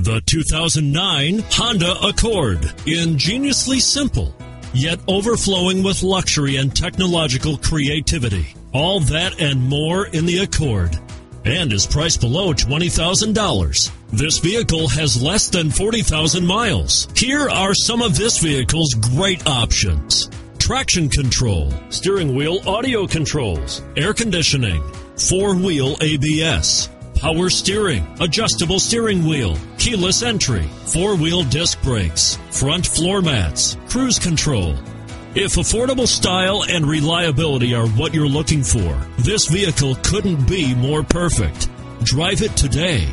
The 2009 Honda Accord. Ingeniously simple, yet overflowing with luxury and technological creativity. All that and more in the Accord. And is priced below $20,000. This vehicle has less than 40,000 miles. Here are some of this vehicle's great options. Traction control, steering wheel audio controls, air conditioning, four wheel ABS, power steering, adjustable steering wheel, keyless entry, four wheel disc brakes, front floor mats, cruise control. If affordable style and reliability are what you're looking for, this vehicle couldn't be more perfect. Drive it today.